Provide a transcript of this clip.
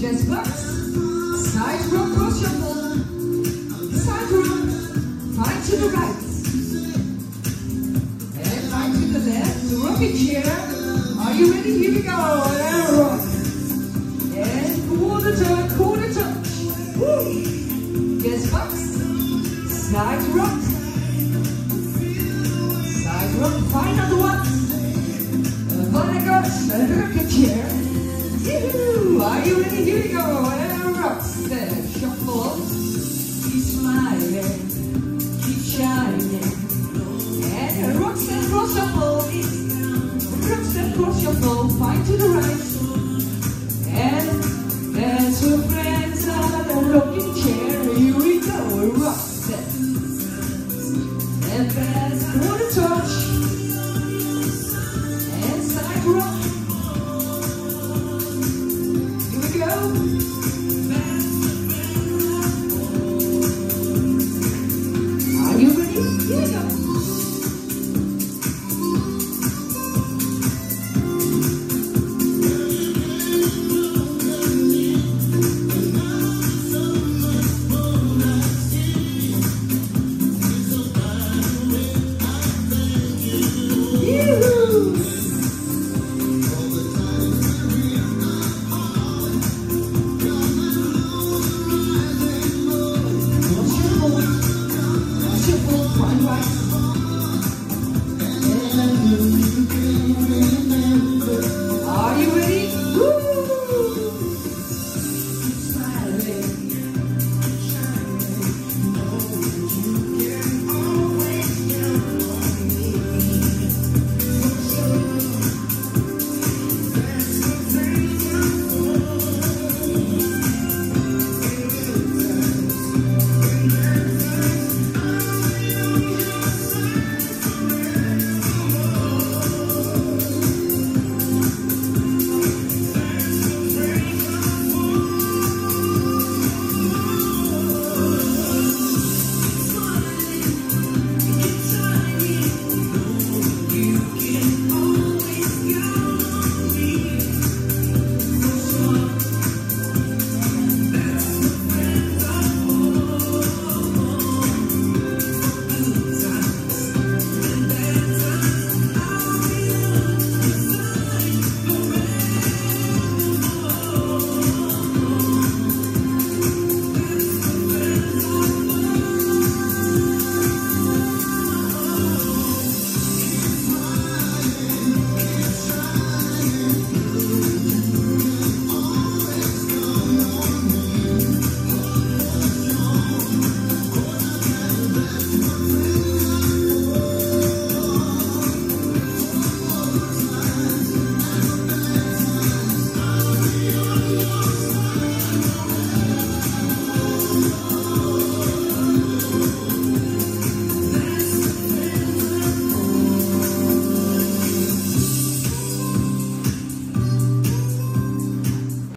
Just flex. Side rock, cross shuffle. Side rock. Vine to the right. And to the left. Rocking chair. Are you ready? Here we go. And rock. And quarter turn, quarter touch. Woo. Just flex. Side rock. Side rock. Find another one. And rocking chair. Are you ready? Here we go. And rock, step, shuffle. Keep smiling, keep shining. And rock, step, cross shuffle. Rock, step, cross shuffle. Vine to the right. love.